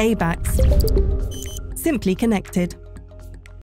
ABAX. Simply connected.